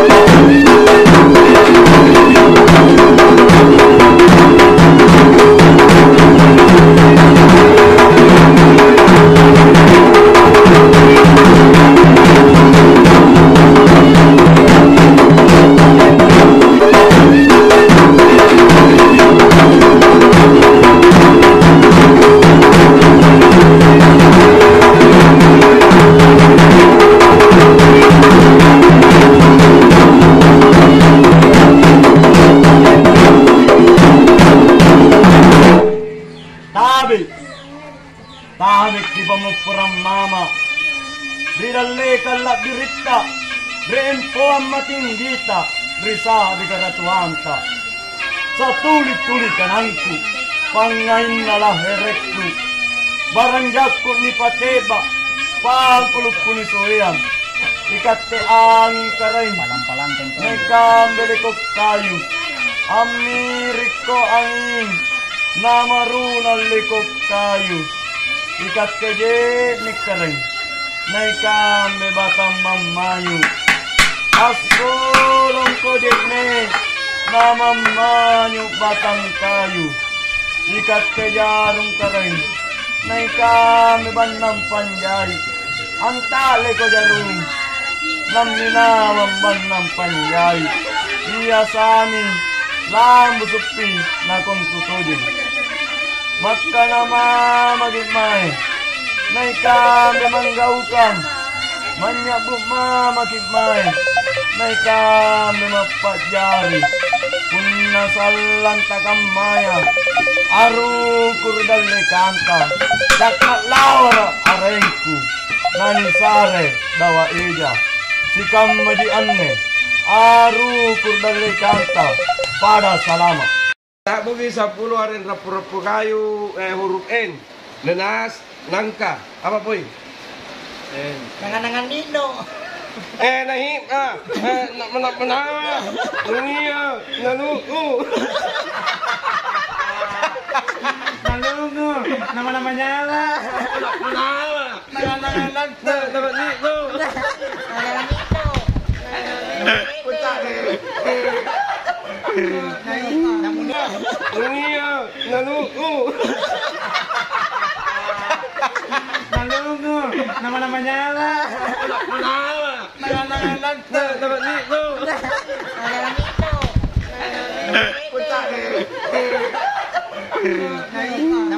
Música Tabi di pamupuram mama. Biralle kalla biritta. Reempo ang matinggita. Risa di karatuanta. Sa tuli-tuli kanangku. Pangain na laherekku. Barangjakku ni pateba. Pangkuluk ko ni soyam. Ikatte angin karay. Palang-palang tempo. Nagkambili ko kayo. Amirik ko angin. Namarunal likok kayo. Ikat kaje ni kareng. Naikambe batang mamayo. Asulong ko jene. Namamayo batang kayo. Ikat kajarong kareng. Naikambe banang panjay. Ang tali ko jarong. Naminawang banang panjay. Iya sa amin. Lambo supi na kong tutudin. Maka nama magigmay. Na ikami manggaukan. Manyabu ma magigmay. Na ikami mapajari. Kung nasalang tagamaya. Aru kurdali kanta. Dakmat lawara arengku. Nanisare dawa ija. Sikam madi anne. Aru kurdali kanta. Pada salama. Tak bagi 10 hari rapu-rapu kayu eh, huruf N. Nenas, nangka. Apa poin? Nangan-nangan Nino. Eh, nahi, ah, eh, nak menak menawa, nangia, nanuku. Nalungo. Nama-namanya lah. Menak menawa, Nangan-nangan nah, dapat ni tu. Nangan Nino. Nangia, nanuku. Nalungo. Nama-namanya lah. Menak menawa, Nangan-nangan nah, dapat ni tu. Nangan Nino.